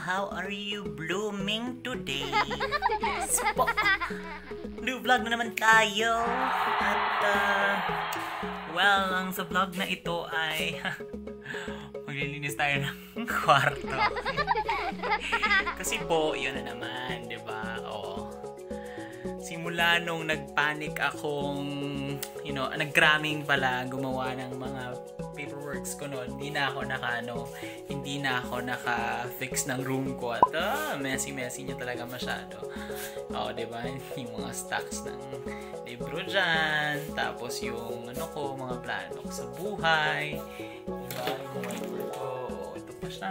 how are you blooming today? Yes. New vlog na naman tayo. At, uh, well, ang sa vlog na ito ay maglilinis tayo ng kwarto. Kasi po, yun na naman, di ba? Oo. Simula nung nagpanic akong, you know, nag-cramming pala, gumawa ng mga paperworks ko noon, hindi na ako naka, ano, hindi na ako naka-fix ng room ko. At, ah, messy-messy niya talaga masyado. Oo, di ba? Yung mga stocks ng libro dyan, tapos yung, ano ko, mga plano ko sa buhay. Di ba? Yung whiteboard ko, ito pa siya.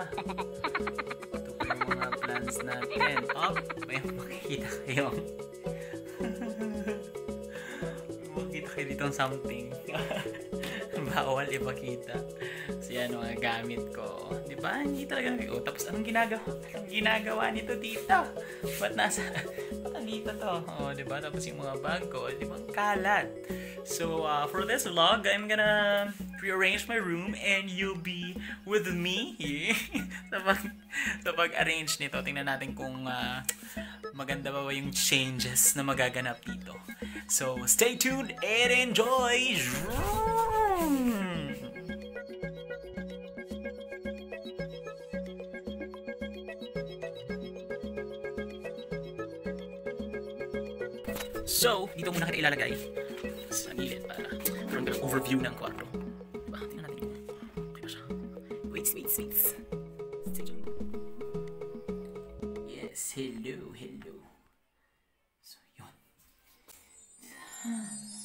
Ito pa yung mga plans natin. Oh, may makikita kayo. makikita kayo dito something. Bawal ipakita. So yan mga gamit ko. Di ba? Hindi talaga nag- Oh, tapos anong ginagawa? Anong ginagawa nito dito? Ba't nasa... Ba't nandito to? Oh, di ba? Tapos yung mga bag ko, di ba? Kalat. So, uh, for this vlog, I'm gonna rearrange my room and you'll be with me sa, pag, sa pag-arrange nito. Tingnan natin kung uh, maganda ba, ba yung changes na magaganap dito. So, stay tuned and enjoy! So, dito muna kita ilalagay sa gilid para ka ng overview ng kwarto. Diba? Tingnan natin kung okay pa siya. Wait, wait, wait. Yes, hello, hello. So, yun.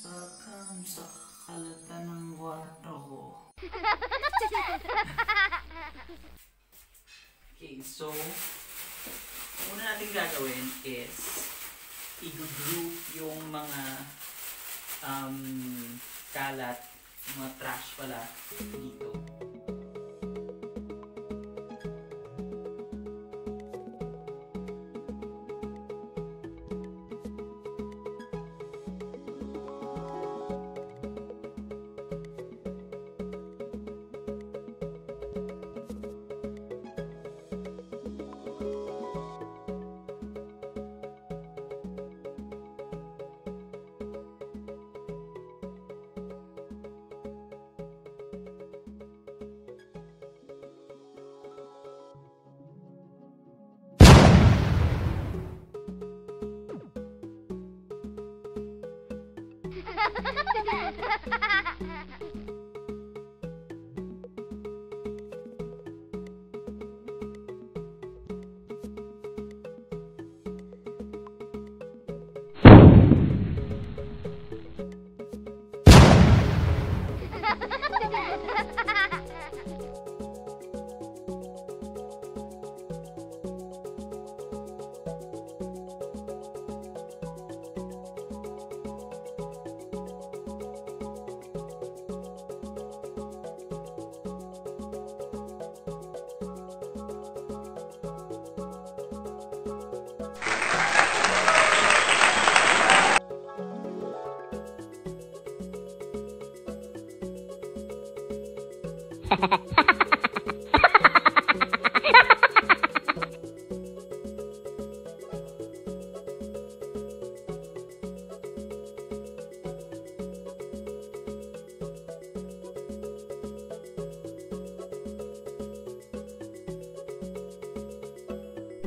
Welcome sa kalatan ng kwarto ko. Okay, so, una natin gagawin is i-group yung mga um, kalat, mga trash pala dito. Ha ha ha ha!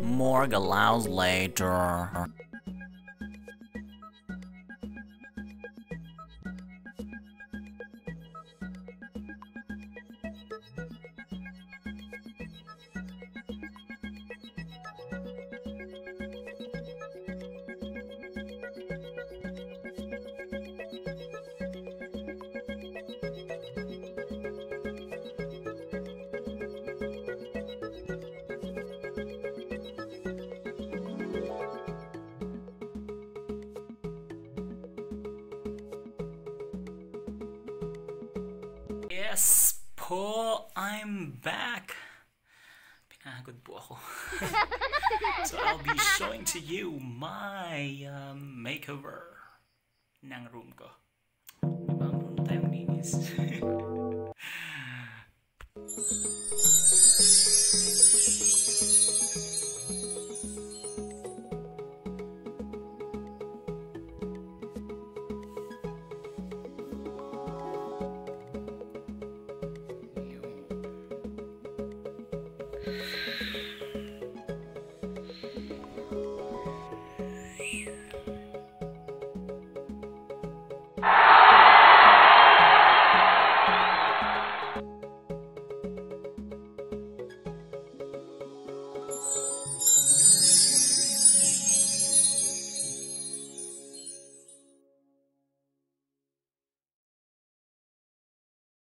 More allows later. Yes po, I'm back. Pinagod po ako. so I'll be showing to you my um, makeover ng room ko. Diba? Muna tayong linis.